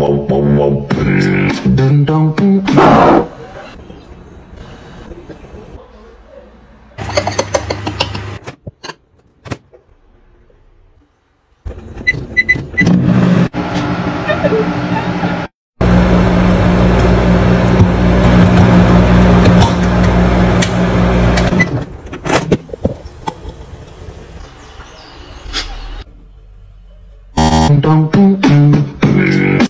Dun dun dun. Dun